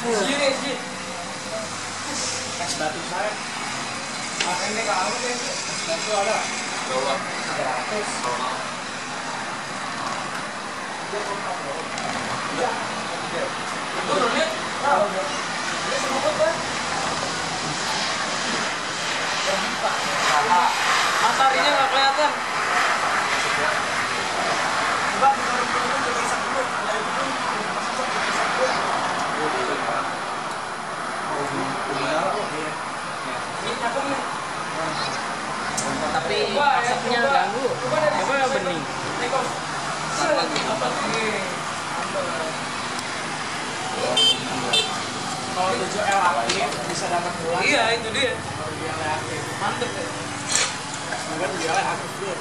Sini, sini. Es batu saya. Mas ini kamu deh. Es batu ada. Berapa? Ya? Tahu deh. Ini semua kan? Mataharinya nggak kelihatan. tapi asapnya ganggu. Coba bening kalau tujuh L bisa dapat bulan iya itu dia. Mantep ya semoga 7 aktif